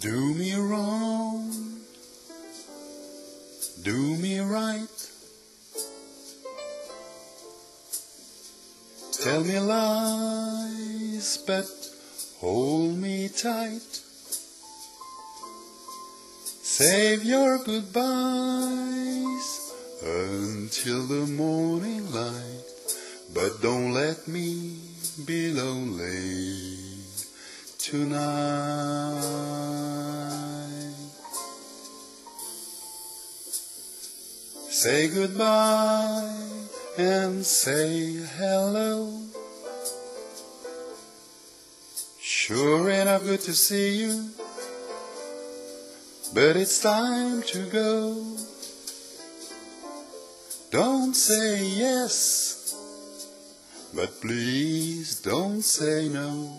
Do me wrong, do me right. Tell me lies, but hold me tight. Save your goodbyes until the morning light, but don't let me be lonely tonight. Say goodbye and say hello. Sure enough good to see you, but it's time to go. Don't say yes, but please don't say no.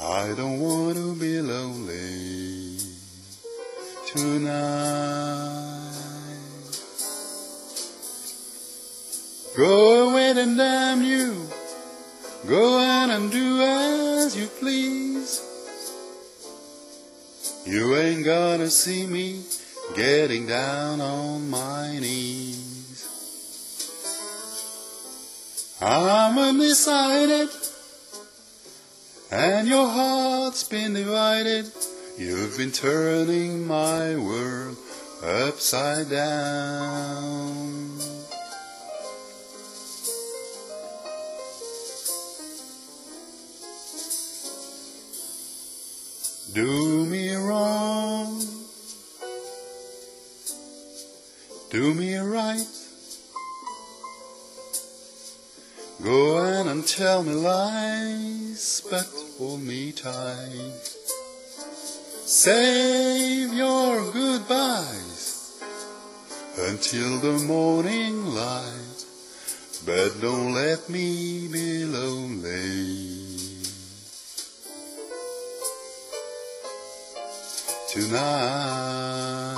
I don't want to be lonely tonight. Go away and damn you. Go on and do as you please. You ain't gonna see me getting down on my knees. I'm undecided, and your heart's been divided. You've been turning my world upside down. Do me wrong, do me right. Go on and tell me lies, but hold me tight. Save your goodbyes until the morning light, but don't let me be lonely. Tonight.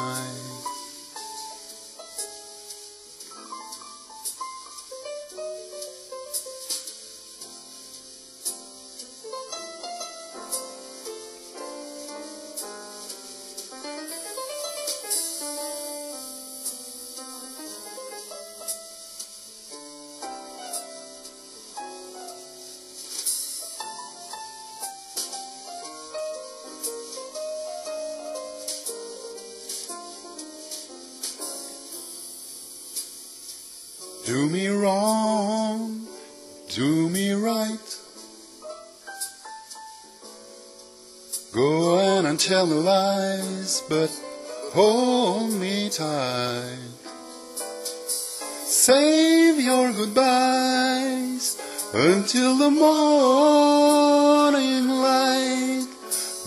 Do me wrong, do me right. Go on and tell me lies, but hold me tight. Save your goodbyes until the morning light,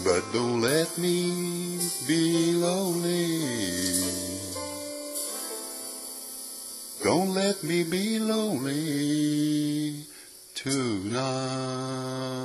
but don't let me Don't let me be lonely tonight.